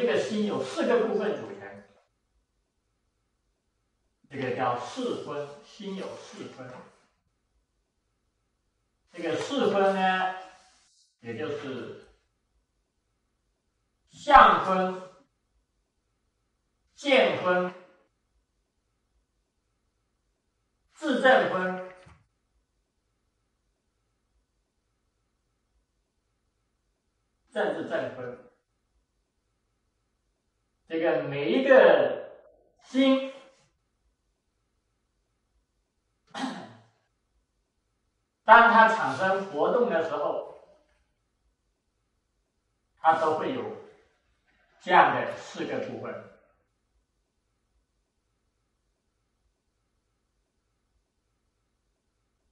这个心有四个部分组成，这个叫四分，心有四分，这个四分呢？也就是相分、见分、自证分、政治正分，这个每一个心，当它产生活动的时候。它都会有这样的四个部分，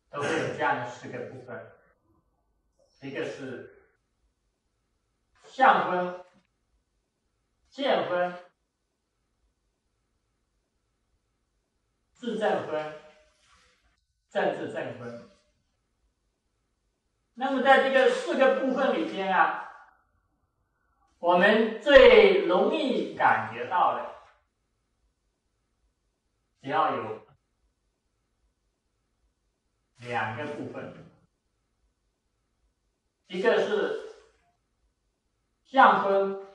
都会有这样的四个部分，一个是相分、见分、自证分、政治正分。那么在这个四个部分里边啊。我们最容易感觉到的，只要有两个部分，一个是相分，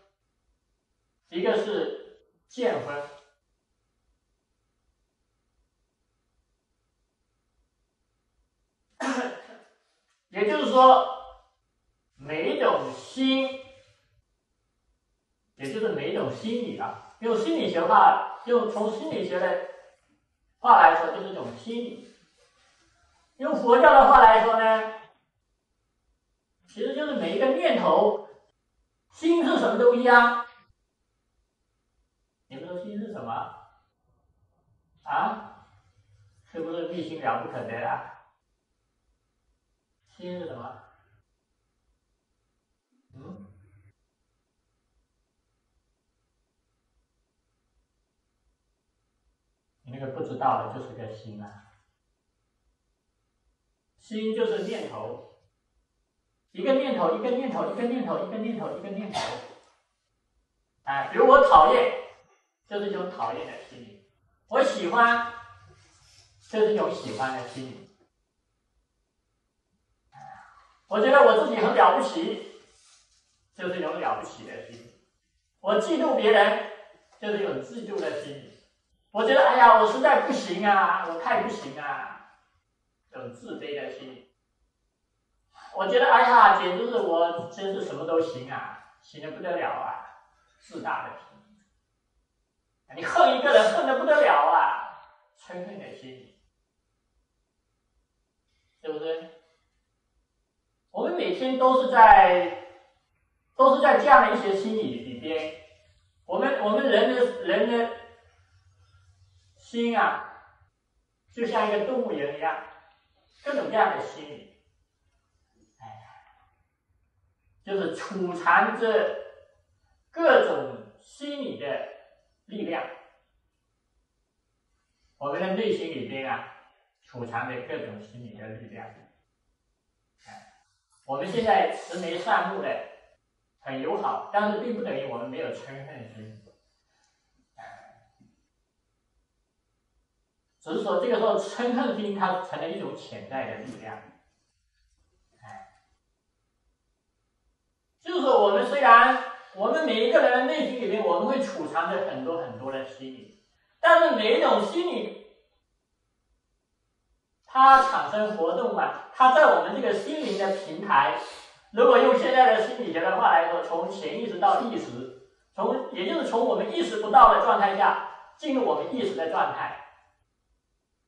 一个是见分，也就是说，每一种心。也就是每一种心理啊，用心理学话，用从心理学的话来说，就是一种心理；用佛教的话来说呢，其实就是每一个念头，心是什么东西啊？什么？啊？是不是密心了不可得啊？心是什么？嗯？那个不知道的就是个心啊，心就是念头，一个念头一个念头一个念头一个念头一个念头，哎，比如我讨厌，就是一种讨厌的心理；我喜欢，就是一种喜欢的心理；我觉得我自己很了不起，就是一种了不起的心理；我嫉妒别人，就是一种嫉妒的心理。我觉得，哎呀，我实在不行啊，我太不行啊，这种自卑的心理。我觉得，哎呀，简直是我真是什么都行啊，行的不得了啊，自大的心。你恨一个人，恨的不得了啊，嗔恨的心理，对不对？我们每天都是在，都是在这样的一些心理里边，我们我们人的人的。心啊，就像一个动物园一样，各种各样的心理，哎，就是储藏着各种心理的力量。我们的内心里边啊，储藏着各种心理的力量。我们现在慈眉善目的，很友好，但是并不等于我们没有嗔恨心。只是说，这个时候嗔恨心它成了一种潜在的力量，哎，就是说，我们虽然我们每一个人的内心里面，我们会储藏着很多很多的心理，但是每一种心理，它产生活动嘛，它在我们这个心灵的平台，如果用现在的心理学的话来说，从潜意识到意识，从也就是从我们意识不到的状态下进入我们意识的状态，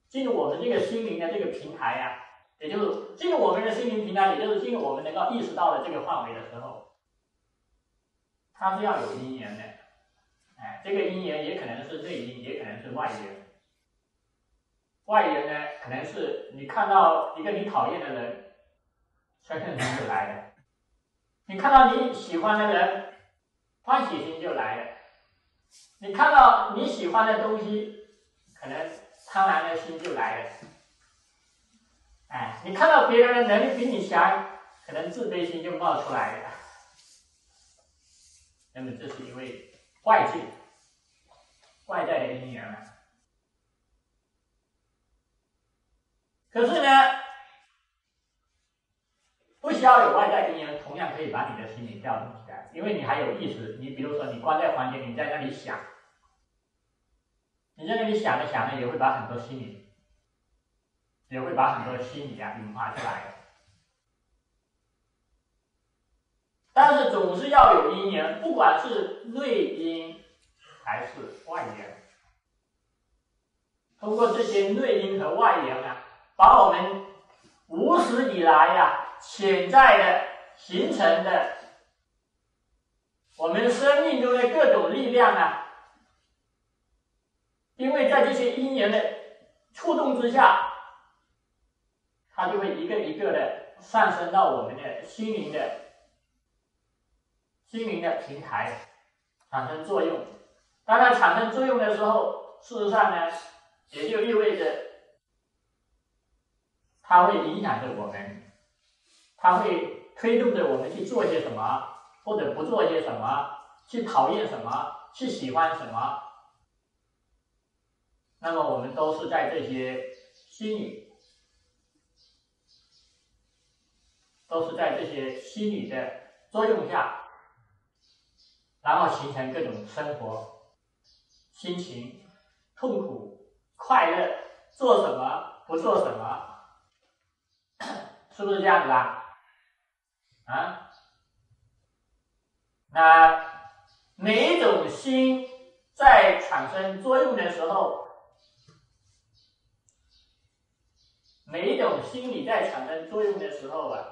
进入我们这个心灵的这个平台呀，也就是进入我们的心灵平台，也就是进入我们能够意识到的这个范围的时候，它是要有因缘的。哎，这个因缘也可能是内因，也可能是外缘。外缘呢，可能是你看到一个你讨厌的人，嗔恨心就来了；你看到你喜欢的人，欢喜心就来了；你看到你喜欢的东西，可能贪婪的心就来了。哎，你看到别人的能力比你强，可能自卑心就冒出来了。那么，这是因为外界、外在的因缘嘛。可是呢，不需要有外在因缘，同样可以把你的心理调动起来，因为你还有意识。你比如说，你关在房间，你在那里想，你在那里想着想着，也会把很多心理，也会把很多心理啊引发出来。但是总是要有因缘，不管是内因还是外缘，通过这些内因和外缘啊。把我们无始以来呀潜在的形成的我们生命中的各种力量啊，因为在这些因缘的触动之下，它就会一个一个的上升到我们的心灵的心灵的平台产生作用。当它产生作用的时候，事实上呢，也就意味着。它会影响着我们，它会推动着我们去做些什么，或者不做些什么，去讨厌什么，去喜欢什么。那么我们都是在这些心理，都是在这些心理的作用下，然后形成各种生活、心情、痛苦、快乐，做什么，不做什么。是不是这样子啊？啊？那每一种心在产生作用的时候，每一种心理在产生作用的时候啊，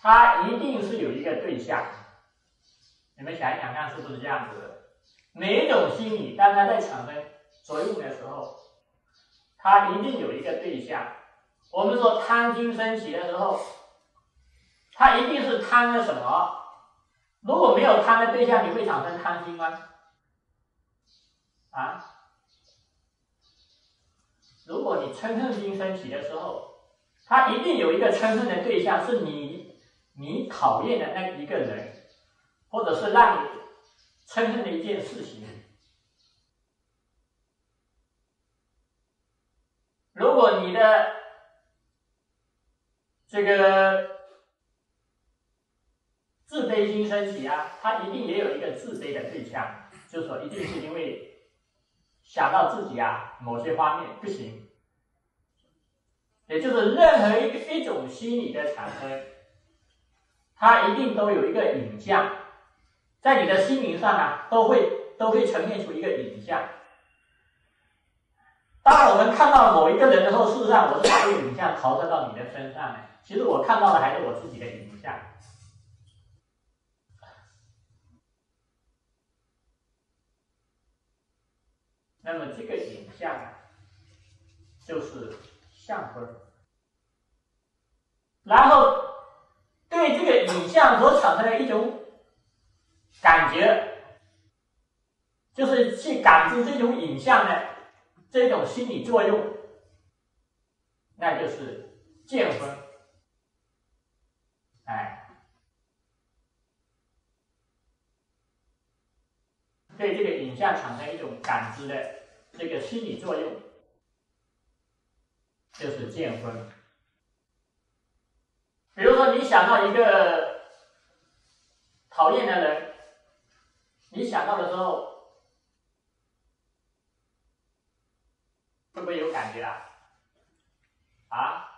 它一定是有一个对象。你们想一想看，是不是这样子？的？每一种心理当它在产生作用的时候，它一定有一个对象。我们说贪心升起的时候，它一定是贪的什么？如果没有贪的对象，你会产生贪心吗？啊？如果你嗔恨心升起的时候，它一定有一个嗔恨的对象，是你你讨厌的那一个人，或者是让你嗔恨的一件事情。如果你的这个自卑心升起啊，他一定也有一个自卑的对象，就是说，一定是因为想到自己啊某些方面不行，也就是任何一个一种心理的产生，它一定都有一个影像，在你的心灵上啊，都会都会呈现出一个影像。当我们看到某一个人的时候，事实上，我是把这个影像投射到你的身上的。其实我看到的还是我自己的影像。那么这个影像啊，就是相分然后对这个影像所产生的一种感觉，就是去感知这种影像的这种心理作用，那就是见分。哎，对这个影像产生一种感知的这个心理作用，就是见分。比如说，你想到一个讨厌的人，你想到的时候，会不会有感觉啊？啊？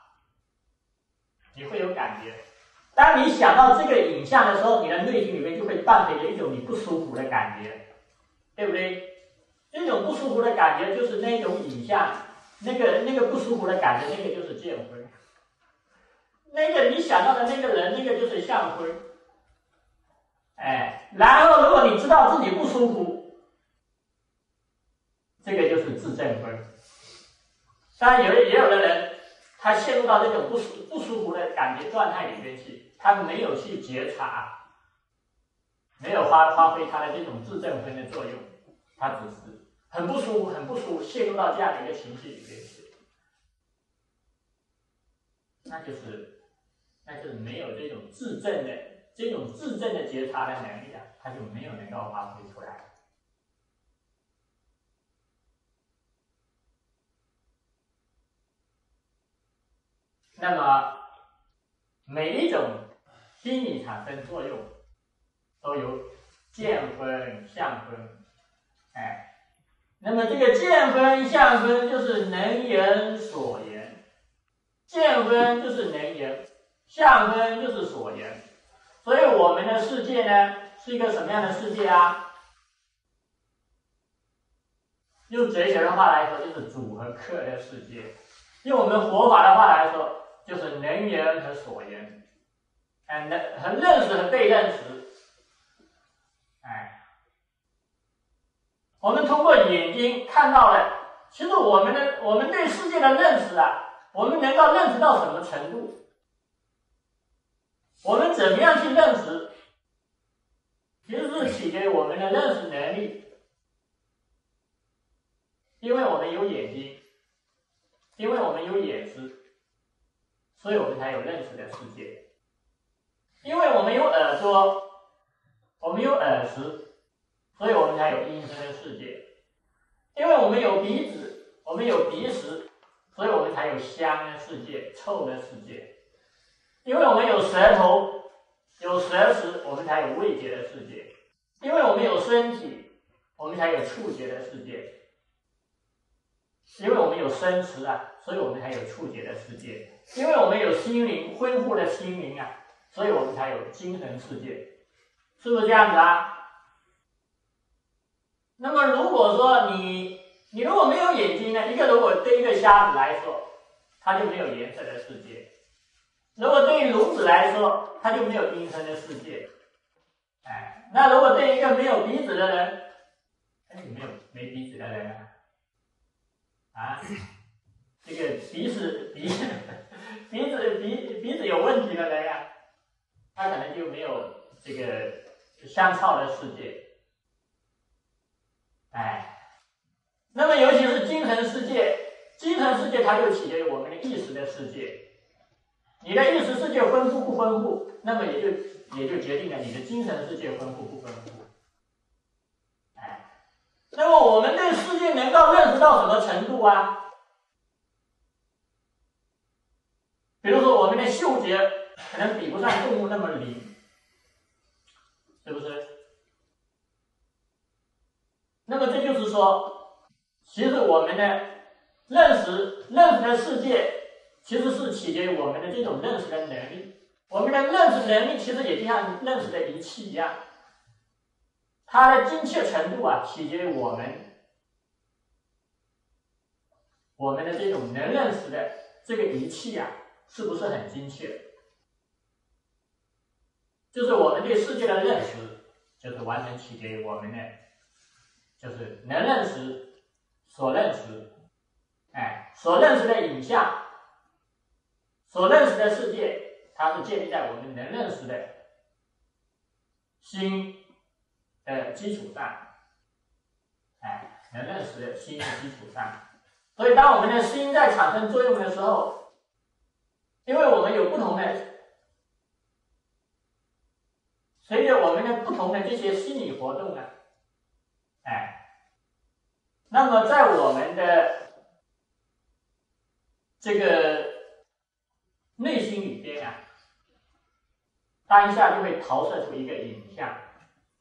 你会有感觉？当你想到这个影像的时候，你的内心里面就会伴随着一种你不舒服的感觉，对不对？这种不舒服的感觉就是那种影像，那个那个不舒服的感觉，那个就是见昏。那个你想到的那个人，那个就是相昏。哎，然后如果你知道自己不舒服，这个就是自证分。当然，有也有的人，他陷入到这种不舒不舒服的感觉状态里面去，他没有去觉察，没有发发挥他的这种自证分的作用，他只是很不舒服，很不舒服，陷入到这样的一个情绪里面去，那就是，那就是没有这种自证的。这种自证的觉察的能力啊，它就没有能够发挥出来。那么，每一种心理产生作用，都有见分、相分，哎，那么这个见分、相分就是能言所言，见分就是能言，相分就是所言。所以我们的世界呢，是一个什么样的世界啊？用哲学的话来说，就是主和客的世界；用我们佛法的话来说，就是能言和所言，哎，能和认识和被认识。哎，我们通过眼睛看到了，其实我们的我们对世界的认识啊，我们能够认识到什么程度？我们怎么样去认识？其实是取决于我们的认识能力，因为我们有眼睛，因为我们有眼识，所以我们才有认识的世界；因为我们有耳朵，我们有耳识，所以我们才有音声的世界；因为我们有鼻子，我们有鼻识，所以我们才有香的世界、臭的世界。因为我们有舌头，有舌识，我们才有味觉的世界；因为我们有身体，我们才有触觉的世界；因为我们有生识啊，所以我们才有触觉的世界；因为我们有心灵，恢复的心灵啊，所以我们才有精神世界，是不是这样子啊？那么如果说你，你如果没有眼睛呢？一个如果对一个瞎子来说，他就没有颜色的世界。如果对于聋子来说，他就没有音声的世界，哎，那如果对一个没有鼻子的人，哎，没有没鼻子的人啊，啊，这个鼻子鼻鼻子鼻鼻子有问题的人呀，他可能就没有这个香草的世界，哎，那么尤其是精神世界，精神世界它就取决于我们的意识的世界。你的意识世界丰富不丰富，那么也就也就决定了你的精神世界丰富不丰富。哎，那么我们对世界能够认识到什么程度啊？比如说我们的嗅觉可能比不上动物那么灵，是不是？那么这就是说，其实我们的认识认识的世界。其实是取决于我们的这种认识的能力。我们的认识能力其实也就像认识的仪器一样，它的精确程度啊，取决于我们我们的这种能认识的这个仪器啊，是不是很精确？就是我们对世界的认识，就是完全取决于我们的，就是能认识、所认识，哎，所认识的影像。所认识的世界，它是建立在我们能认识的心的基础上，哎，能认识的心的基础上。所以，当我们的心在产生作用的时候，因为我们有不同的，随着我们的不同的这些心理活动呢，哎，那么在我们的这个。内心里边啊，当下就会投射出一个影像，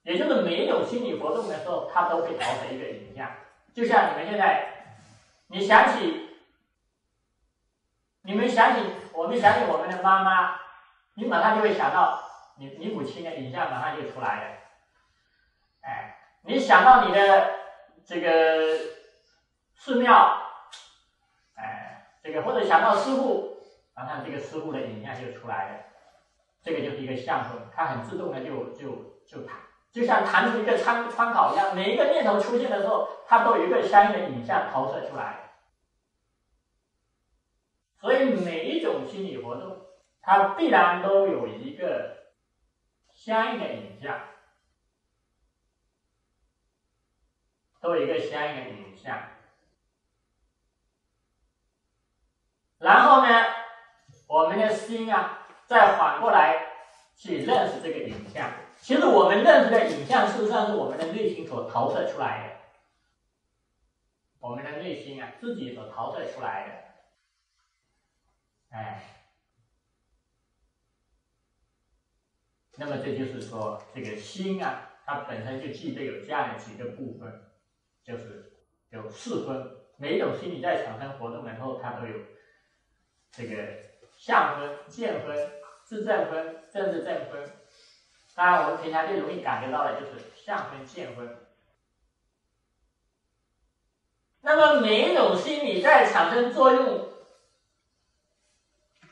也就是没有心理活动的时候，它都会投射一个影像。就像你们现在，你想起，你们想起，我们想起我们的妈妈，你马上就会想到你你母亲的影像，马上就出来了。哎，你想到你的这个寺庙，哎，这个或者想到师傅，然后这个师傅的影像就出来了。这个就是一个相分，它很自动的就就就弹，就像弹出一个参参考一样，每一个念头出现的时候，它都有一个相应的影像投射出来。所以每一种心理活动，它必然都有一个相应的影像，都有一个相应的影像。然后呢，我们的心啊，再反过来去认识这个影像。其实我们认识的影像，事实上是我们的内心所投射出来的，我们的内心啊，自己所投射出来的。哎，那么这就是说，这个心啊，它本身就具备有这样的几个部分，就是有四分。每一种心理在产生活动的时候，它都有这个相分、见分、自证分、政治证分。当然，我们平常最容易感觉到的就是相分、见分。那么每一种心理在产生作用。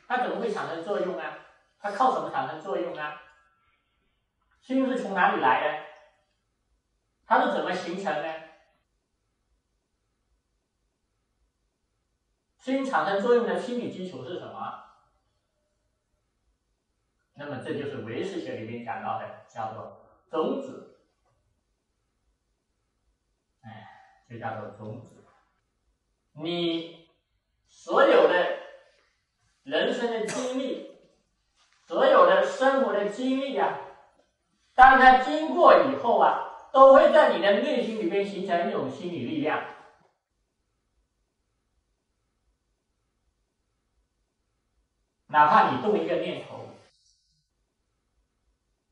它怎么会产生作用啊？它靠什么产生作用啊？心是从哪里来的？它是怎么形成的？心产生作用的心理基础是什么？那么这就是唯识学里面讲到的，叫做种子。哎，就叫做种子。你所有的。人生的经历，所有的生活的经历啊，当它经过以后啊，都会在你的内心里边形成一种心理力量。哪怕你动一个念头，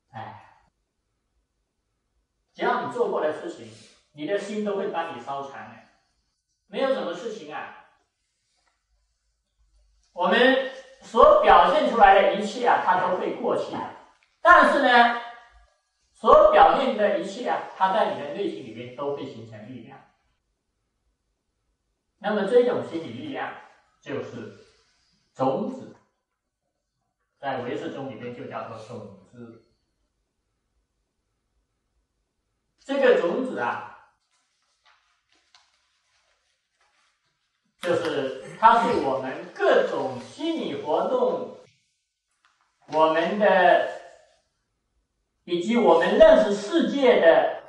哎，只要你做过的事情，你的心都会帮你烧残的。没有什么事情啊。我们所表现出来的一切啊，它都会过去，但是呢，所表现的一切啊，它在你的内心里面都会形成力量。那么这种心理力量就是种子，在唯识中里面就叫做种子。这个种子啊。就是它是我们各种心理活动，我们的以及我们认识世界的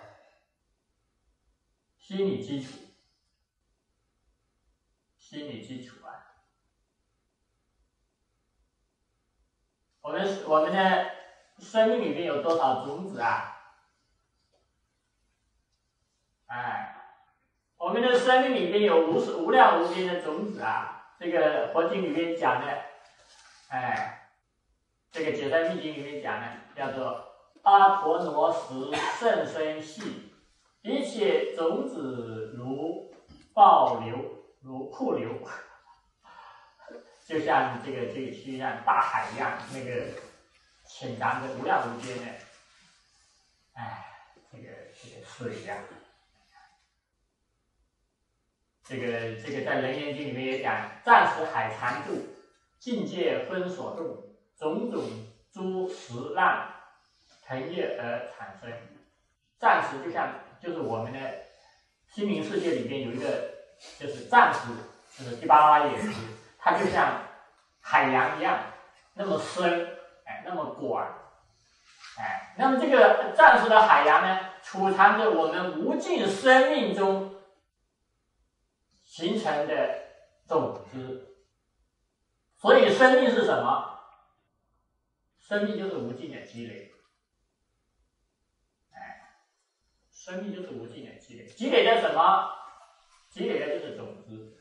心理基础，心理基础啊。我们我们的生命里面有多少种子啊？哎。我们的生命里面有无数无量无边的种子啊！这个佛经里面讲的，哎，这个解释密经里面讲的，叫做阿陀罗什甚深细，一切种子如暴流，如瀑流，就像这个这个就像大海一样，那个潜藏着无量无边的，哎，这个这个水呀。这个这个在《楞严经》里面也讲：“暂时海常住，境界分所动，种种诸时浪腾跃而产生。”暂时就像就是我们的心灵世界里边有一个就是暂时，就是第八拉也是，它就像海洋一样那么深，哎，那么广，哎，那么这个暂时的海洋呢，储藏着我们无尽生命中。形成的种子，所以生命是什么？生命就是无尽的积累，哎，生命就是无尽的积累，积累的什么？积累的就是种子，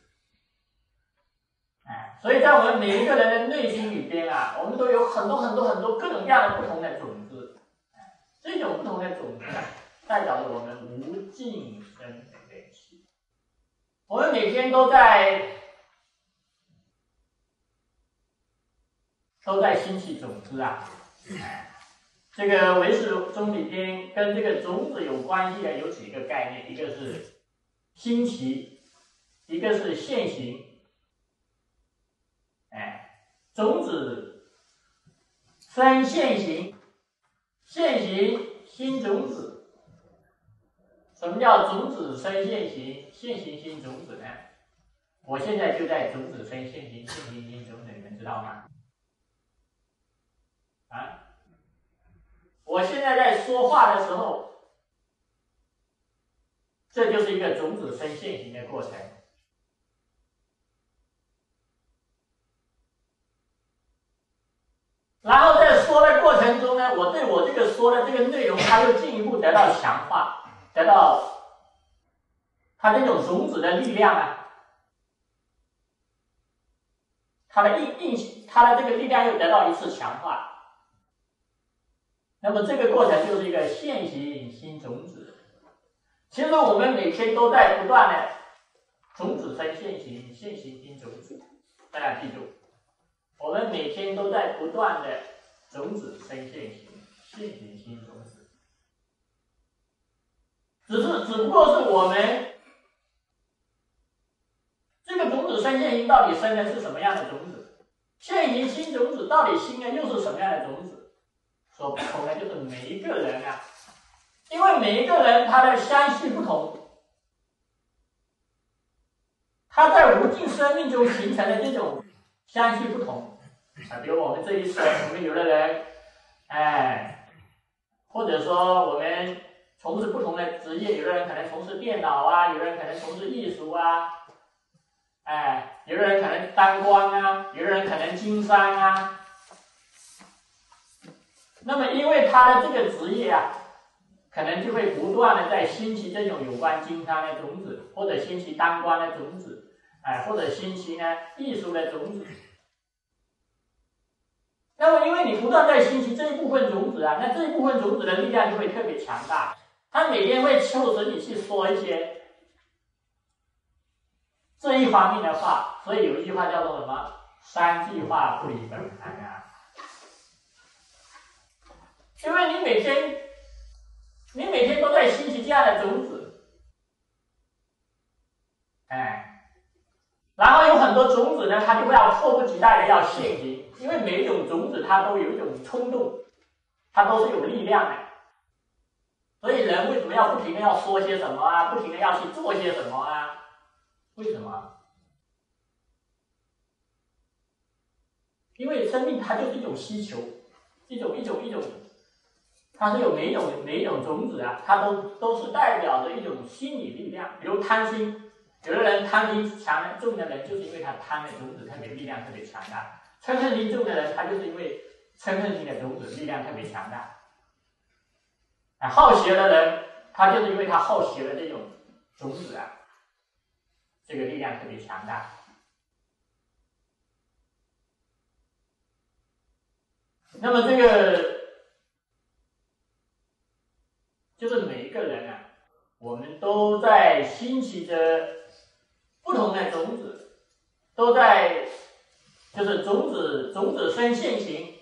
哎，所以在我们每一个人的内心里边啊，我们都有很多很多很多各种各样的不同的种子，这种不同的种子啊，代表着我们无尽生。我们每天都在都在兴起种子啊。这个唯识中里边跟这个种子有关系的有几个概念，一个是兴起，一个是现行。哎，种子生现行，现行新种子。什么叫种子生现行，现行新种子呢？我现在就在种子生现行，现行新种子，你们知道吗？啊？我现在在说话的时候，这就是一个种子生现行的过程。然后在说的过程中呢，我对我这个说的这个内容，它又进一步得到强化，得到它这种种子的力量啊，它的硬硬，它的这个力量又得到一次强化。那么这个过程就是一个现行新种子。其实我们每天都在不断的种子生现行，现行新种子。大家记住，我们每天都在不断的种子生现行，现行新种子。只是只不过是我们这个种子生现行到底生的是什么样的种子？现行新种子到底新的又是什么样的种子？所不同的就是每一个人啊，因为每一个人他的相续不同，他在无尽生命中形成的这种相续不同啊，比如我们这一生，我们有的人，哎，或者说我们从事不同的职业，有的人可能从事电脑啊，有的人可能从事艺术啊，哎，有的人可能当官啊，有的人可能经商啊。那么，因为他的这个职业啊，可能就会不断的在兴起这种有关经商的种子，或者兴起当官的种子，哎，或者兴起呢艺术的种子。那么，因为你不断在兴起这一部分种子啊，那这一部分种子的力量就会特别强大，他每天会促使你去说一些这一方面的话。所以有一句话叫做什么？三句话不离本行啊。因为你每天，你每天都在吸起这样的种子，哎，然后有很多种子呢，它就会要迫不及待的要现行，因为每一种种子它都有一种冲动，它都是有力量的，所以人为什么要不停的要说些什么啊，不停的要去做些什么啊？为什么？因为生命它就是一种需求，一种一种一种。它是有每一种每种种子啊，它都都是代表着一种心理力量。比如贪心，有的人贪心强重的人，就是因为他贪的种子特别力量特别强大；嗔恨心重的人，他就是因为嗔恨心的种子力量特别强大。好学的人，他就是因为他好学的这种种子啊，这个力量特别强大。那么这个。就是每一个人啊，我们都在兴起着不同的种子，都在就是种子种子生现行，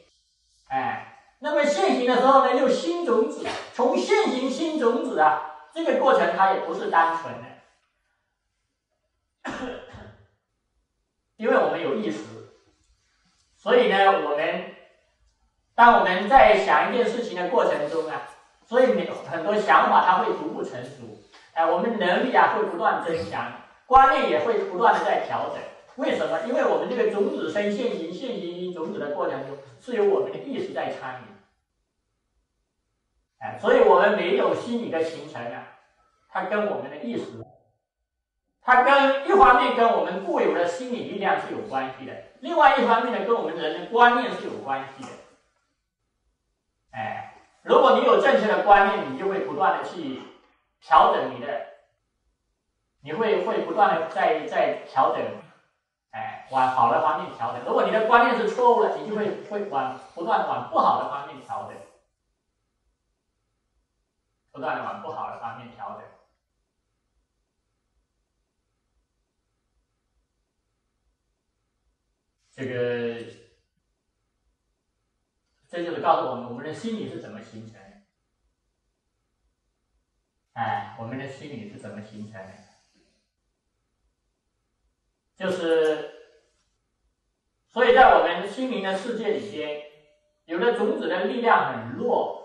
哎，那么现行的时候呢，又新种子，从现行新种子啊，这个过程它也不是单纯的，因为我们有意识，所以呢，我们当我们在想一件事情的过程中啊。所以，每很多想法它会逐步成熟，哎，我们能力啊会不断增强，观念也会不断的在调整。为什么？因为我们这个种子生现行，现行因种子的过程中，是由我们的意识在参与，哎，所以我们没有心理的形成啊，它跟我们的意识，它跟一方面跟我们固有的心理力量是有关系的，另外一方面呢，跟我们人的观念是有关系的，哎。如果你有正确的观念，你就会不断的去调整你的，你会会不断的在在调整，哎，往好的方面调整。如果你的观念是错误的，你就会会往不断往不好的方面调整，不断的往不好的方面调整。这个这就是告诉我们，我们的心理是怎么形成的。哎，我们的心理是怎么形成的？就是，所以在我们心灵的世界里边，有的种子的力量很弱，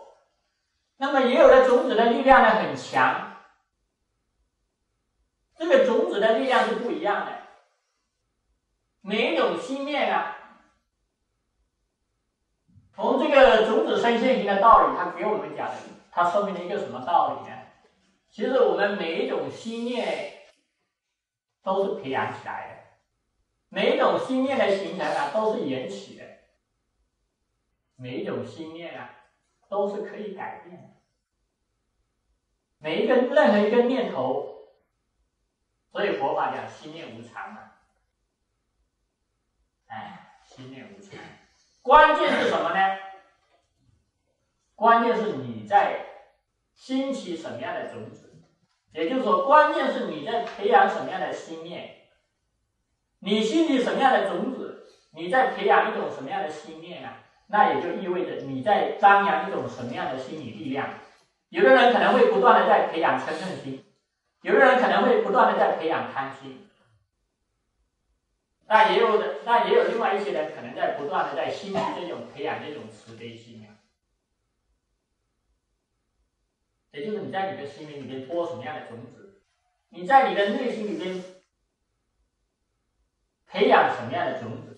那么也有的种子的力量呢很强。这个种子的力量是不一样的。每一种心念啊，从这个种子生现行的道理，它给我们讲的，它说明了一个什么道理呢？其实我们每一种心念都是培养起来的，每一种心念的形成啊，都是缘起的，每一种心念啊，都是可以改变的，每一个任何一个念头，所以佛法讲心念无常嘛。哎，心念无常，关键是什么呢？关键是你在兴起什么样的种子，也就是说，关键是你在培养什么样的心念。你兴起什么样的种子，你在培养一种什么样的心念啊？那也就意味着你在张扬一种什么样的心理力量。有的人可能会不断的在培养嗔恨心，有的人可能会不断的在培养贪心。那也有的，那也有另外一些人可能在不断的在兴起这种培养这种慈悲心啊，也就是你在你的心灵里面播什么样的种子，你在你的内心里边培养什么样的种子，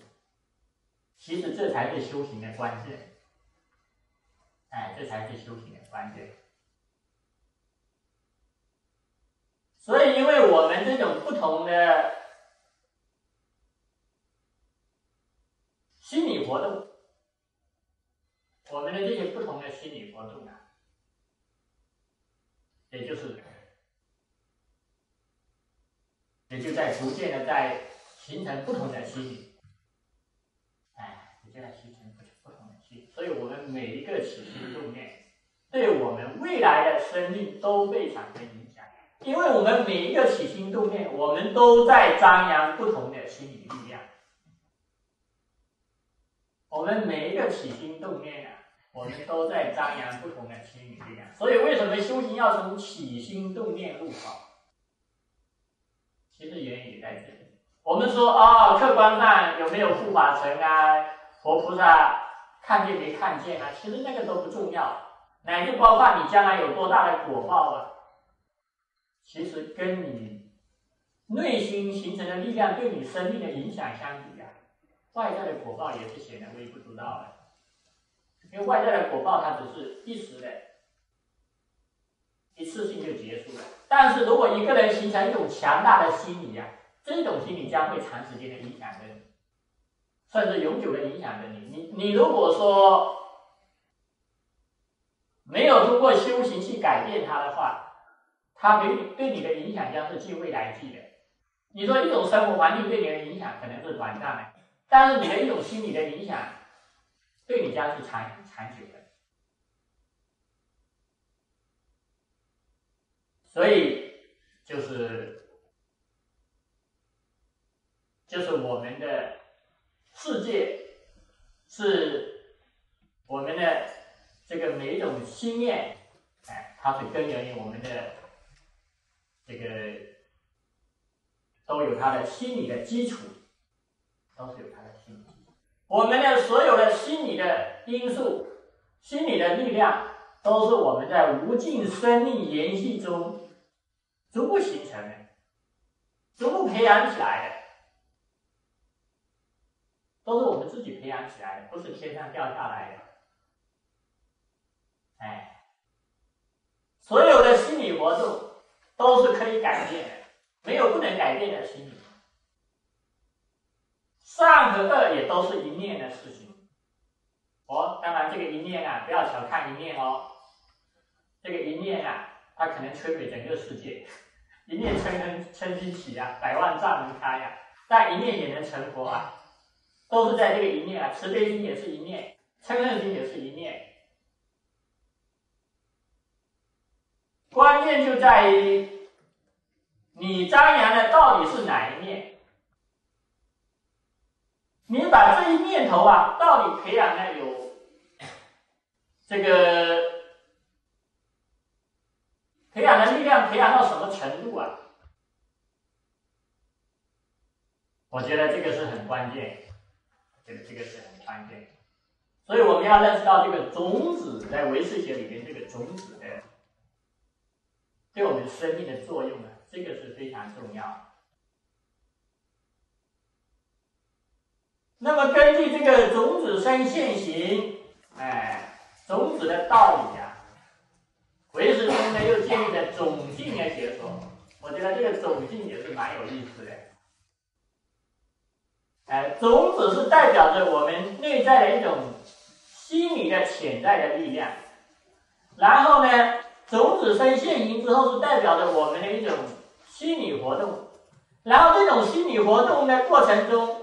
其实这才是修行的关键，哎，这才是修行的关键。所以，因为我们这种不同的。心理活动，我们的这些不同的心理活动啊，也就是，也就在逐渐的在形成不同的心理，在形成不不同的心理。所以我们每一个起心动念，对我们未来的生命都会产生影响，因为我们每一个起心动念，我们都在张扬不同的心理力量。我们每一个起心动念啊，我们都在张扬不同的心理力量。所以，为什么修行要从起心动念入手？其实原因也在这里。我们说啊，客观上有没有护法神啊、佛菩萨看见没看见啊？其实那个都不重要，乃至包括你将来有多大的果报啊，其实跟你内心形成的力量对你生命的影响相比啊。外在的果报也是显然微不足道的，因为外在的果报它只是一时的，一次性就结束了。但是如果一个人形成一种强大的心理啊，这种心理将会长时间的影响着你，甚至永久的影响着你。你你如果说没有通过修行去改变它的话，它对对你的影响将是继未来继的。你说一种生活环境对你的影响可能是短暂的。但是你的一种心理的影响，对你将是长长久的，所以就是就是我们的世界，是我们的这个每一种心念，哎，它是根源于我们的这个都有它的心理的基础。都是有它的心理，我们的所有的心理的因素、心理的力量，都是我们在无尽生命延续中逐步形成的、逐步培养起来的，都是我们自己培养起来的，不是天上掉下来的。哎，所有的心理活动都是可以改变的，没有不能改变的心理。善和恶也都是一念的事情。哦，当然这个一念啊，不要小看一念哦。这个一念啊，它可能摧毁整个世界。一念嗔恨嗔心起啊，百万障门开呀。但一念也能成佛啊，都是在这个一念啊。慈悲心也是一念，嗔恨心也是一念。关键就在于你张扬的到底是哪一念。你把这一念头啊，到底培养的有这个培养的力量培养到什么程度啊？我觉得这个是很关键，这个这个是很关键，所以我们要认识到这个种子在唯识学里面这个种子的对我们生命的作用呢，这个是非常重要的。那么根据这个种子生现行，哎，种子的道理啊，唯识中呢又建立了种性的解说，我觉得这个种性也是蛮有意思的。哎，种子是代表着我们内在的一种心理的潜在的力量，然后呢，种子生现行之后是代表着我们的一种心理活动，然后这种心理活动的过程中。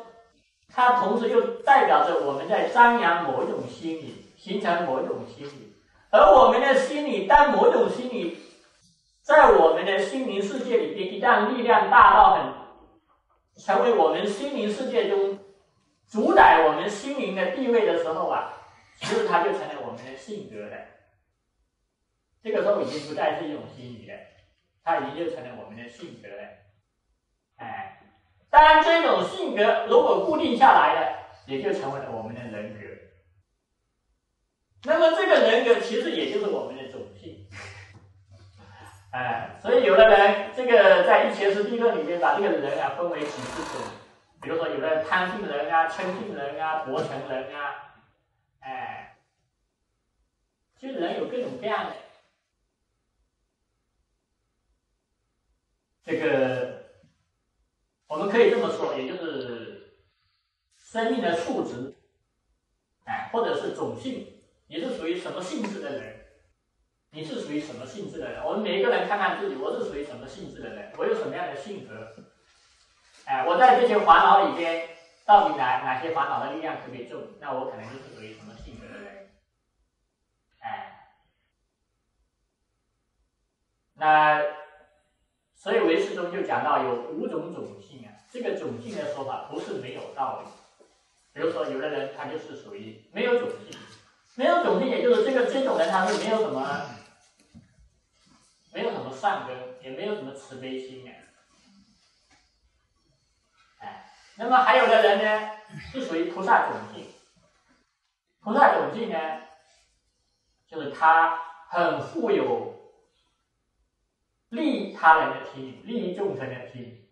它同时又代表着我们在张扬某一种心理，形成某一种心理，而我们的心理，当某种心理在我们的心灵世界里边，一旦力量大到很，成为我们心灵世界中主宰我们心灵的地位的时候啊，其实它就成了我们的性格了。这个时候已经不再是一种心理了，它已经就成了我们的性格了，哎。当然，这种性格如果固定下来了，也就成为了我们的人格。那么，这个人格其实也就是我们的。哎，所以有的人，这个在一切是地论里面把这个人啊分为几十种，比如说有的贪性人啊、嗔性人啊、薄情人啊，哎，其实人有各种各样的这个。我们可以这么说，也就是生命的素质，哎，或者是种性，你是属于什么性质的人？你是属于什么性质的人？我们每一个人看看自己，我是属于什么性质的人？我有什么样的性格？哎，我在这些烦恼里边，到底哪哪些烦恼的力量特别重？那我可能就是属于什么性格的人？哎，那。所以唯识中就讲到有五种种性啊，这个种性的说法不是没有道理。比如说，有的人他就是属于没有种性，没有种性，也就是这个这种人他是，没有什么善根，也没有什么慈悲心啊。那么还有的人呢，是属于菩萨种性。菩萨种性呢，就是他很富有。利他人的心，利益众生的心，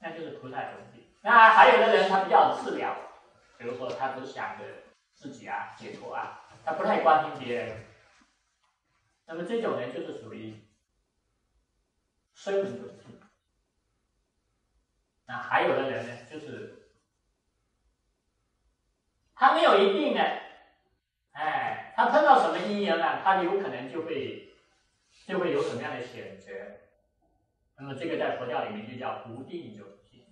那就是菩萨种性。那还有的人他比较自了，比如说他只想着自己啊解脱啊，他不太关心别人。那么这种人就是属于生人种性。那还有的人呢，就是他没有一定的，哎，他碰到什么因缘呢，他有可能就会。就会有什么样的选择？那么这个在佛教里面就叫不定种性。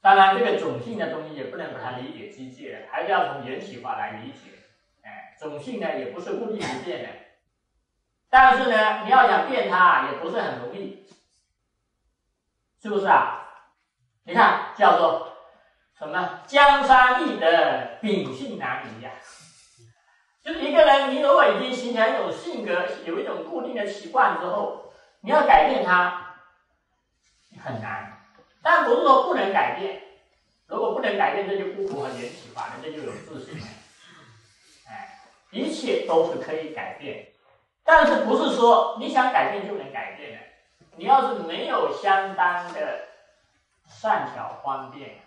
当然，这个种性的东西也不能把它理解机械，还是要从缘起法来理解。种性呢也不是固定不变的，但是呢，你要想变它也不是很容易，是不是啊？你看，叫做。什么江山易得，秉性难移呀？就是一个人，你如果已经形成一种性格，有一种固定的习惯之后，你要改变它很难。但不是说不能改变，如果不能改变，这就不符合缘起法了，这就有自信了。一切都是可以改变，但是不是说你想改变就能改变的？你要是没有相当的善巧方便。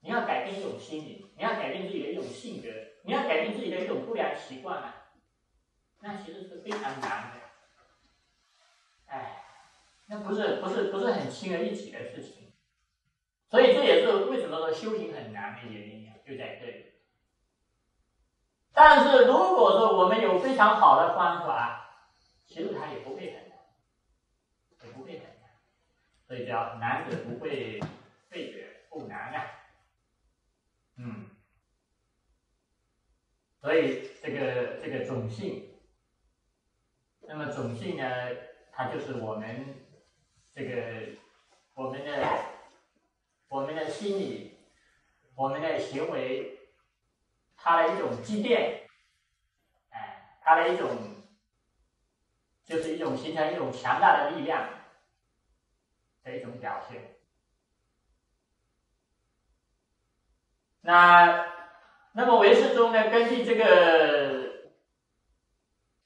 你要改变一种心理，你要改变自己的一种性格，你要改变自己的一种不良习惯啊，那其实是非常难的。哎，那不是不是不是很轻而易举的事情，所以这也是为什么说修行很难的原因，就在这里。但是如果说我们有非常好的方法，其实它也不会很难，也不会很难，所以叫难者不会，会者不难啊。嗯，所以这个这个种性，那么种性呢，它就是我们这个我们的我们的心理、我们的行为，它的一种积淀，哎，它的一种，就是一种形成一种强大的力量的一种表现。那，那么唯识中呢，根据这个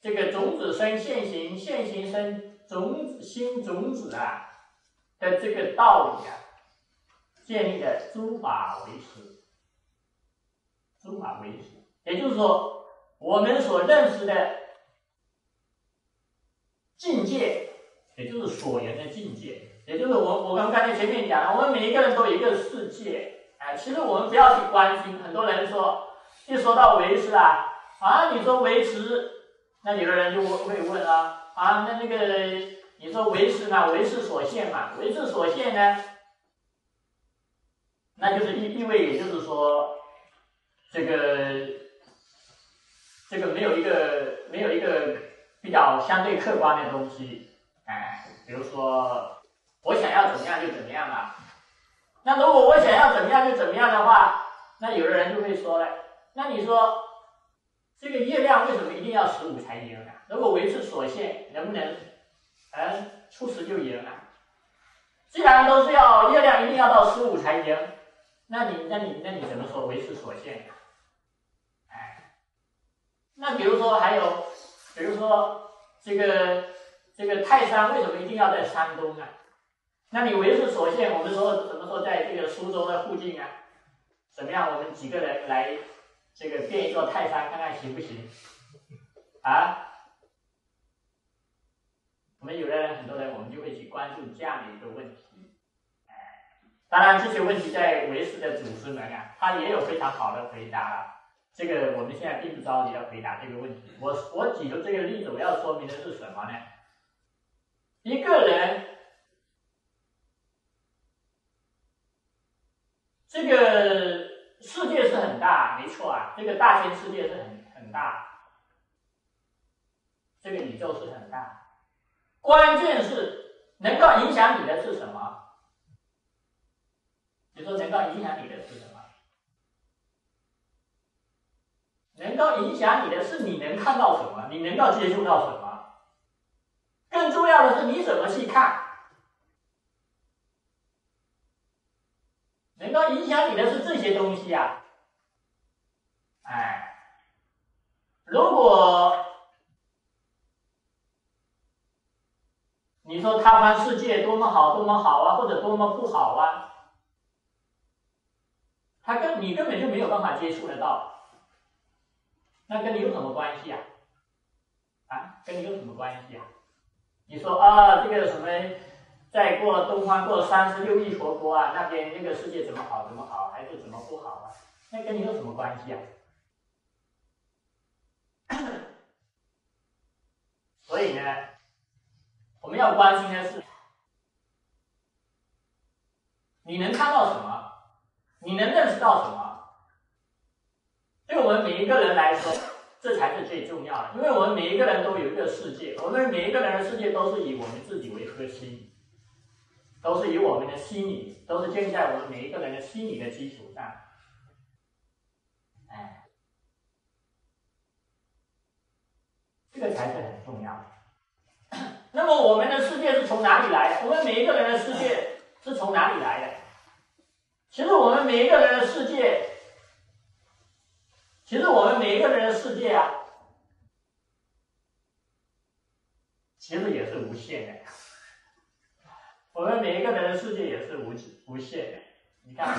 这个种子生现行，现行生种子新种子啊的这个道理啊，建立的诸法唯识，诸法唯识，也就是说，我们所认识的境界，也就是所言的境界，也就是我我刚刚才前面讲了，我们每一个人都有一个世界。哎，其实我们不要去关心。很多人说，一说到维持啊，啊，你说维持，那有的人就会问啊，啊，那那个你说维持呢？维持所限嘛？维持所限呢？那就是意意味，也就是说，这个这个没有一个没有一个比较相对客观的东西。哎，比如说，我想要怎么样就怎么样嘛。那如果我想要怎么样就怎么样的话，那有的人就会说了，那你说这个月亮为什么一定要十五才圆啊？如果维持所限，能不能嗯初十就圆啊？既然都是要月亮一定要到十五才圆，那你那你那你怎么说维持所限呀？那比如说还有，比如说这个这个泰山为什么一定要在山东啊？那你维持所限，我们说怎么说，在这个苏州的附近啊，怎么样？我们几个人来这个变一座泰山，看看行不行？啊？我们有的人，很多人，我们就会去关注这样的一个问题。当然这些问题在维持的祖师们啊，他也有非常好的回答。这个我们现在并不着急要回答这个问题。我我举的这个例子，我要说明的是什么呢？一个人。这个世界是很大，没错啊，这个大千世界是很很大，这个宇宙是很大，关键是能够影响你的是什么？你说能够影响你的是什么？能够影响你的是你能看到什么？你能够接触到什么？更重要的是你怎么去看？能够影响你的是这些东西呀，哎，如果你说他方世界多么好，多么好啊，或者多么不好啊，他跟你根本就没有办法接触得到，那跟你有什么关系啊？啊，跟你有什么关系啊？你说啊，这个什么？再过东方过三十六亿佛国啊，那边那个世界怎么好怎么好，还是怎么不好啊？那跟你有什么关系啊？所以呢，我们要关心的是，你能看到什么？你能认识到什么？对我们每一个人来说，这才是最重要的，因为我们每一个人都有一个世界，我们每一个人的世界都是以我们自己为核心。都是以我们的心理，都是建立在我们每一个人的心理的基础上，哎，这个才是很重要的。那么我们的世界是从哪里来的？我们每一个人的世界是从哪里来的？其实我们每一个人的世界，其实我们每一个人的世界啊，其实也是无限的。我们每一个人的世界也是无无限的，你看。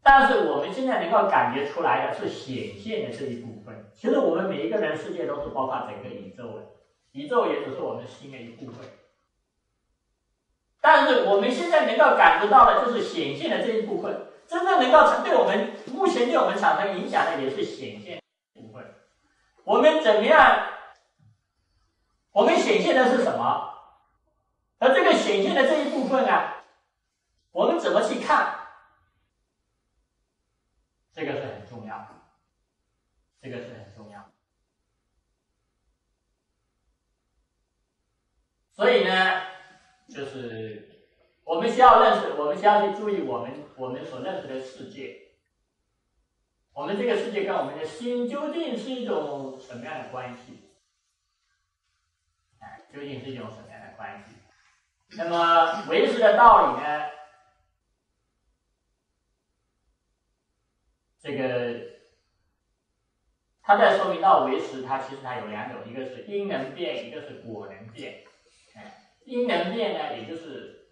但是我们现在能够感觉出来的是显现的这一部分。其实我们每一个人世界都是包括整个宇宙的，宇宙也只是我们心的一部分。但是我们现在能够感知到的就是显现的这一部分，真正能够成对我们目前对我们产生影响的也是显现部分。我们怎么样？我们显现的是什么？而这个显现的这一部分啊，我们怎么去看？这个是很重要，这个是很重要。所以呢，就是我们需要认识，我们需要去注意我们我们所认识的世界。我们这个世界跟我们的心究竟是一种什么样的关系？哎，究竟是一种什么样的关系？那么唯识的道理呢？这个他在说明到唯识，它其实它有两种，一个是因能变，一个是果能变。哎，因能变呢，也就是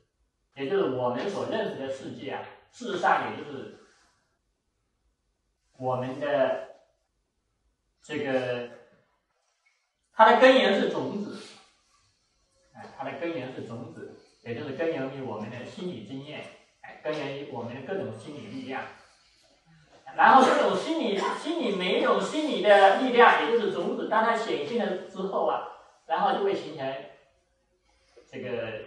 也就是我们所认识的世界啊，事实上也就是。我们的这个，它的根源是种子，哎，它的根源是种子，也就是根源于我们的心理经验，哎，根源于我们的各种心理力量。然后这种心理、心理每一种心理的力量，也就是种子，当它显现了之后啊，然后就会形成这个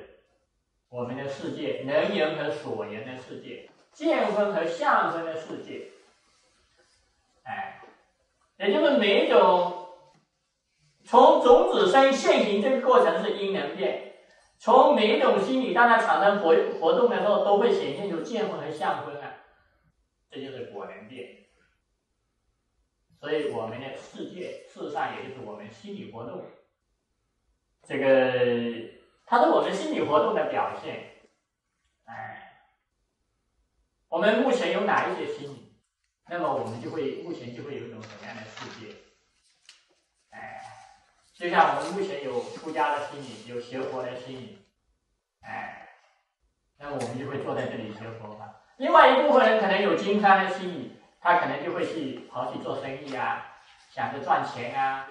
我们的世界，能言和所言的世界，见分和相分的世界。哎，也就是每一种从种子生现行这个过程是因能变，从每一种心理当它产生活活动的时候，都会显现出见分和相分啊，这就是果能变。所以我们的世界事实上也就是我们心理活动，这个它是我们心理活动的表现。哎，我们目前有哪一些心理？那么我们就会目前就会有一种什么样的世界？哎，就像我们目前有出家的心理，有学佛的心理，哎，那我们就会坐在这里学佛法。另外一部分人可能有经商的心理，他可能就会去跑去做生意啊，想着赚钱啊，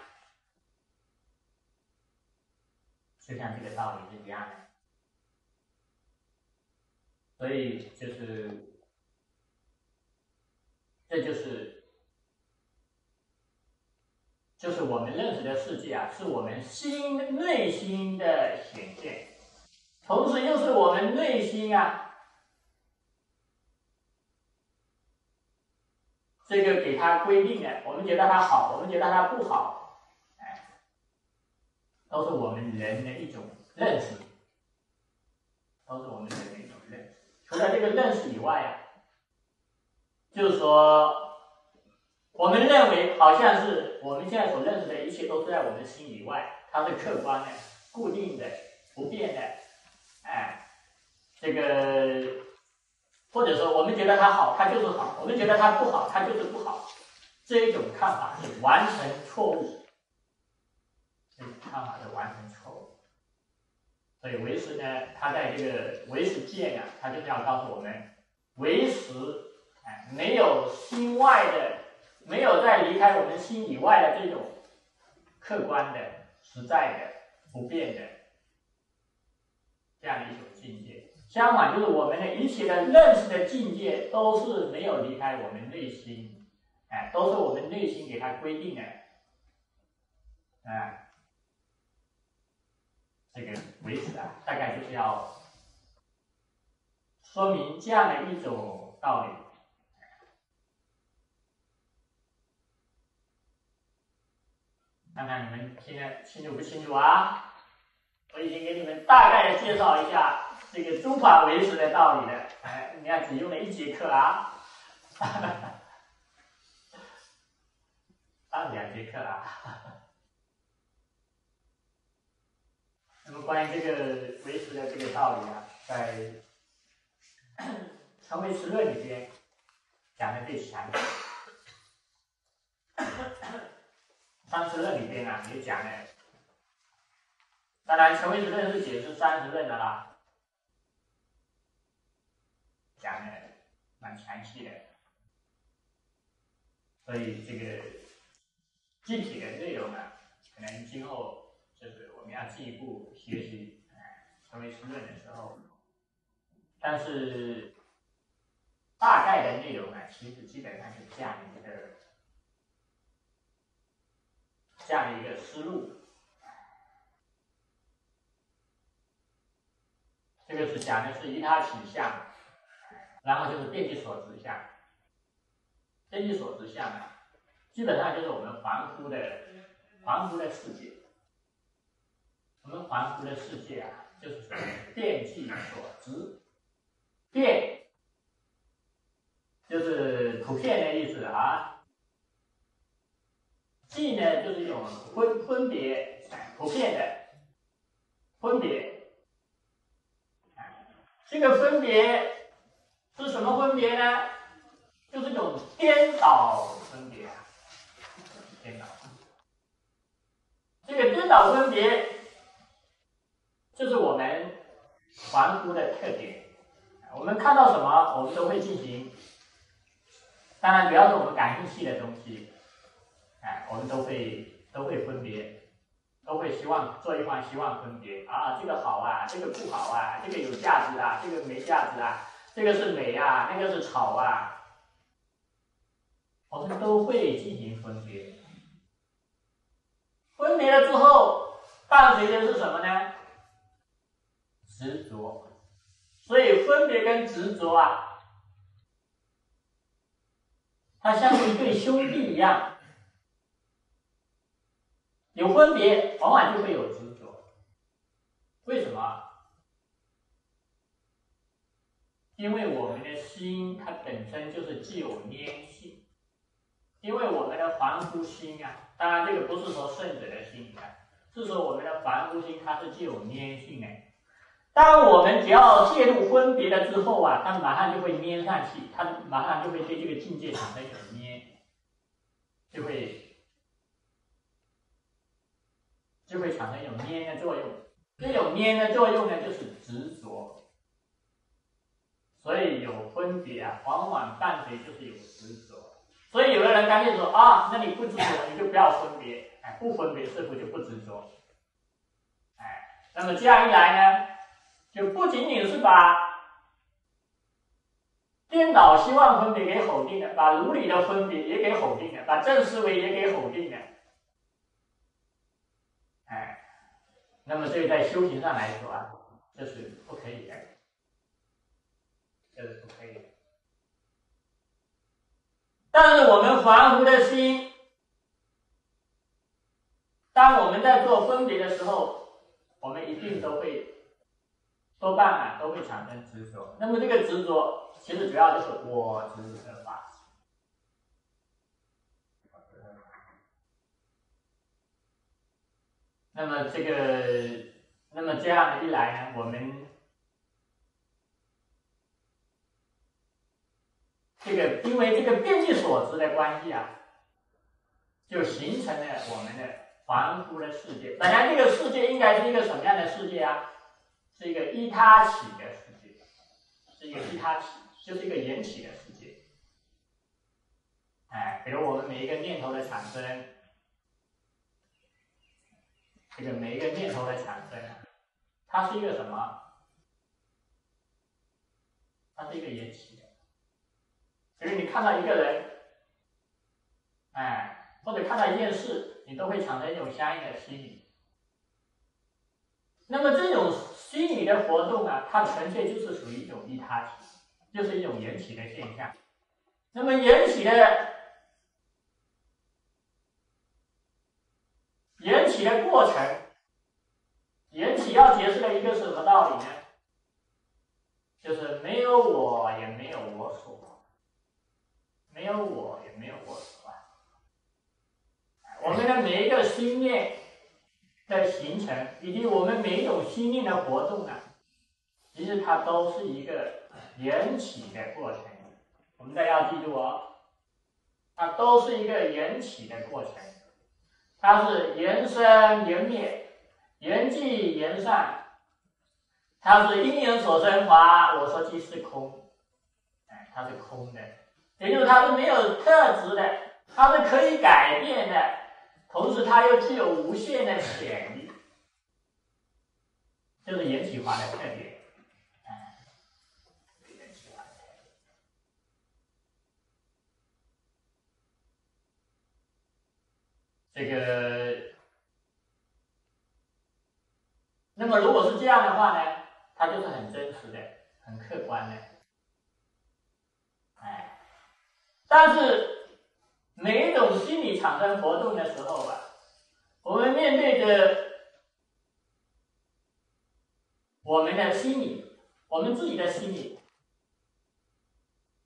就像这个道理是一样的。所以就是。这就是，就是我们认识的世界啊，是我们心内心的显现，同时又是我们内心啊，这个给它规定的，我们觉得它好，我们觉得它不好，都是我们人的一种认识，都是我们人的一种认识。除了这个认识以外啊。就是说，我们认为好像是我们现在所认识的一切都是在我们心以外，它是客观的、固定的、不变的，哎，这个或者说我们觉得它好，它就是好；我们觉得它不好，它就是不好。这一种看法是完全错误，这种看法是完全错误。所以唯识呢，它在这个唯识界啊，它就是要告诉我们唯识哎。没有心外的，没有在离开我们心以外的这种客观的、实在的、不变的这样的一种境界。相反，就是我们的一切的认识的境界都是没有离开我们内心，哎，都是我们内心给它规定的，哎，这个为止啊，大概就是要说明这样的一种道理。看看你们现在清楚不清楚啊？我已经给你们大概的介绍一下这个中法维持的道理了。哎，你看只用了一节课啊，啊，两节课啊。那么关于这个唯识的这个道理啊，在《成为实论》里边讲的最详细。三十论里边啊，也讲了。当然，成为实论是解释三十论的啦，讲的蛮详细的。所以这个具体的内容呢，可能今后们要进一步学习成为实论的时候。但是大概的内容呢，其实基本上是这样一个。这样的一个思路，这个是讲的是一他起相，然后就是遍计所指相，遍计所指相呢，基本上就是我们凡夫的凡夫的世界，我们凡夫的世界啊，就是说变计所知，电就是普遍的意思啊，计呢就是一种分分别，普遍的分别，这个分别是什么分别呢？就是一种颠倒分别，颠倒。这个颠倒分别，就是我们凡夫的特点。我们看到什么，我们都会进行。当然，只要是我们感兴趣的东西，哎，我们都会都会分别，都会希望做一番希望分别啊，这个好啊，这个不好啊，这个有价值啊，这个没价值啊，这个是美啊，那个是丑啊。我们都会进行分别，分别了之后，伴随的是什么呢？执着。所以分别跟执着啊，它像一对兄弟一样，有分别，往往就会有执着。为什么？因为我们的心它本身就是具有粘性。因为我们的凡夫心啊，当然这个不是说圣者的心啊，是说我们的凡夫心它是具有粘性的。当我们只要介入分别了之后啊，它马上就会粘上去，它马上就会对这个境界产生一种粘，就会就会产生一种粘的作用。这种粘的作用呢，就是执着。所以有分别啊，往往伴随就是有执着。所以有的人干脆说啊，那你不执着，你就不要分别，哎，不分别是不是就不执着？哎，那么这样一来呢，就不仅仅是把颠倒希望分别给否定了，把如理的分别也给否定了，把正思维也给否定了。哎，那么这在修行上来说啊，这是不可以的，这是不可以的。但是我们凡夫的心，当我们在做分别的时候，我们一定都会多半啊都会产生执着。那么这个执着，其实主要就是我执的法。那么这个，那么这样一来呢，我们。这个因为这个变计所知的关系啊，就形成了我们的凡夫的世界。本来这个世界应该是一个什么样的世界啊？是一个依他起的世界，是一个依他起，就是一个缘起的世界。哎，比如我们每一个念头的产生，这个每一个念头的产生，它是一个什么？它是一个缘起的。比如你看到一个人，哎，或者看到一件事，你都会产生一种相应的心理。那么这种心理的活动啊，它纯粹就是属于一种利他体，就是一种缘起的现象。那么缘起的缘起的过程，缘起要解释的一个是什么道理呢？就是没有我，也没有我所。没有我，也没有我所。我们的每一个心念的形成，以及我们每一种心念的活动呢，其实它都是一个缘起的过程。我们大家要记住哦，它都是一个缘起的过程。它是缘生缘灭，缘聚缘散，它是因缘所生华。我说即是空，哎，它是空的。也就是它是没有特质的，它是可以改变，同时它又具有无限的潜力，就是缘起法的特点。这个，那么如果是这样的话呢，它就是很真实的，很客观的。哎但是每一种心理产生活动的时候吧，我们面对着我们的心理，我们自己的心理，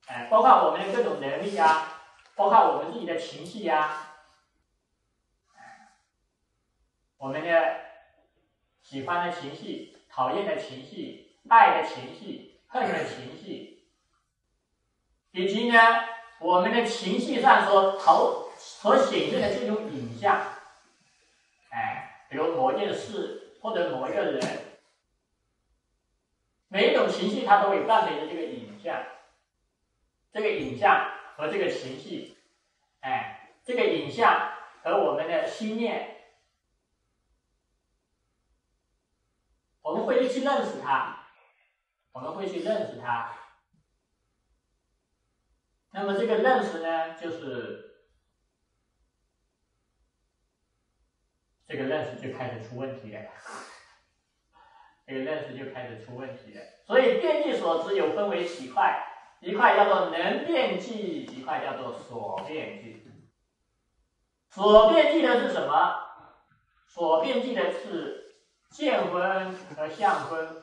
哎，包括我们的各种能力啊，包括我们自己的情绪呀，我们的喜欢的情绪、讨厌的情绪、爱的情绪、恨的情绪，以及呢，我们的情绪上所投所显现的这种影像，哎，比如某件事或者某一个人。每一种情绪，它都会伴随着这个影像，这个影像和这个情绪，哎，这个影像和我们的心念，我们会去认识它，我们会去认识它。那么这个认识呢，就是这个认识就开始出问题了。这个认识就开始出问题了，所以变计所知有分为几块，一块叫做能变计，一块叫做所变计。所变计的是什么？所变计的是见分和相分。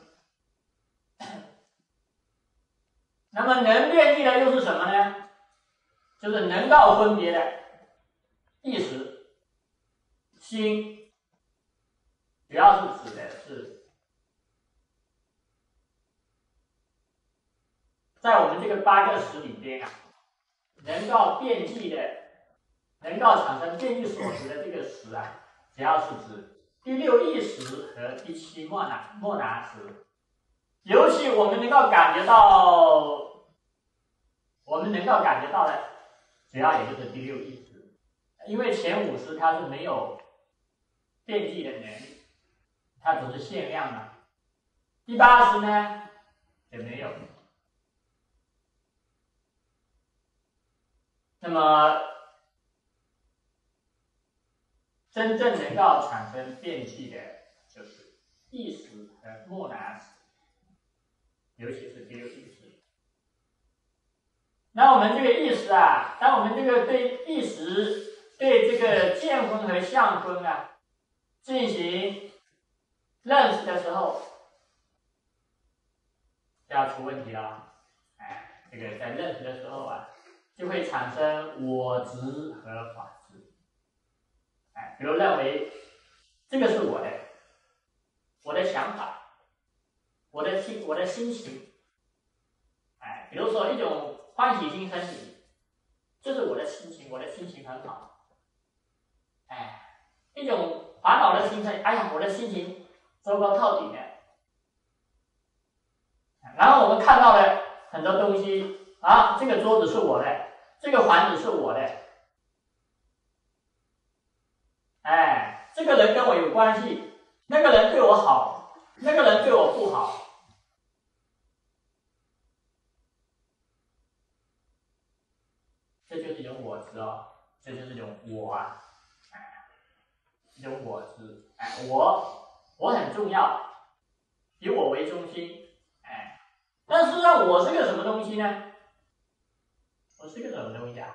那么能变异的又是什么呢？就是能够分别的意识、心，主要是指的是。在我们这个八个识里边啊，能够变异的，能够产生变异所识的这个识啊，主要是指第六意识和第七莫那莫那识。尤其我们能够感觉到，我们能够感觉到的，主要也就是第六意识，因为前五识它是没有变计的能力，它只是限量的。第八识呢，也没有。那么，真正能够产生变气的，就是意识和莫那识，尤其是第六意识。那我们这个意识啊，当我们这个对意识、对这个见分和相分啊进行认识的时候，就要出问题了。哎，这个在认识的时候啊。就会产生我执和法执，哎，比如认为这个是我的，我的想法，我的心，我的心情，哎，比如说一种欢喜心升起，这是我的心情，我的心情很好，哎，一种烦恼的心情，哎呀，我的心情糟糕透顶了，然后我们看到了很多东西。啊，这个桌子是我的，这个环子是我的，哎，这个人跟我有关系，那个人对我好，那个人对我不好，这就是一种我执哦，这就是一种我啊，哎，一种我执，哎，我我很重要，以我为中心，哎，但实际上我是个什么东西呢？我是个什么东西啊？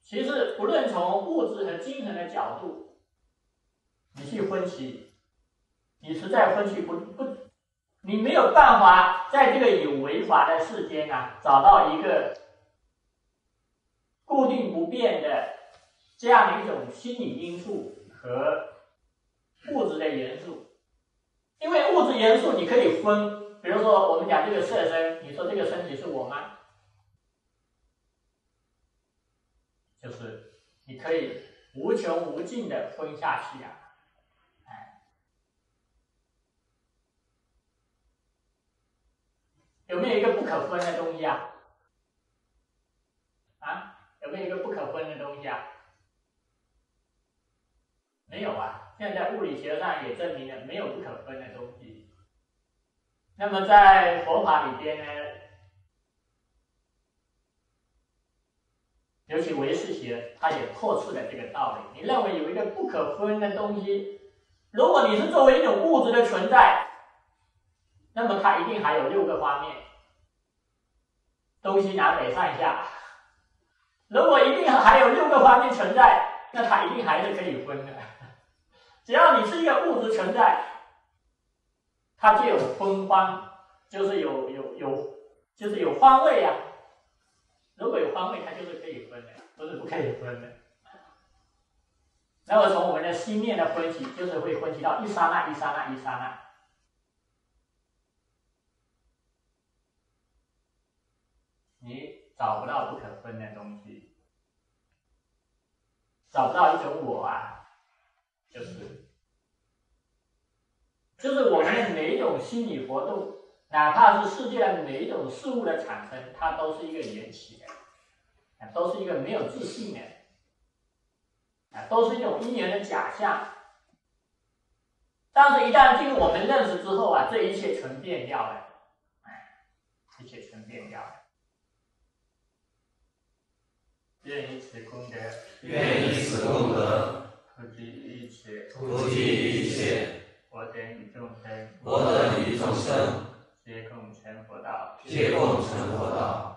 其实，不论从物质和精神的角度，你去分析，你实在分析不不，你没有办法在这个有为法的世间啊，找到一个固定不变的这样的一种心理因素和物质的元素，因为物质元素你可以分。比如说，我们讲这个色身，你说这个身体是我吗？就是你可以无穷无尽的分下去呀，有没有一个不可分的东西啊？啊，有没有一个不可分的东西啊？没有啊，现在物理学上也证明了没有不可分的东西。那么在佛法里边呢，尤其唯识学，它也破斥了这个道理。你认为有一个不可分的东西，如果你是作为一种物质的存在，那么它一定还有六个方面，东西南北上下。如果一定还有六个方面存在，那它一定还是可以分的。只要你是一个物质存在，它就有分方，就是有有有，就是有方位呀。如果有方位，它就是可以分的，不是不可以分的。那么从我们的心念的分析，就是会分析到一刹那、一刹那、一刹那，你找不到不可分的东西，找不到一种我啊，就是，就是我们的每一种心理活动，哪怕是世界上每一种事物的产生，它都是一个缘起的，都是一个没有自信的。啊，都是一种因缘的假象。但是，一旦进入我们认识之后啊，这一切全变掉了，哎，一切全变掉了。愿以此功德，愿以此功德，普及一切，普及一切，我等与众生，我等与众生，皆共成佛道，皆共成佛道。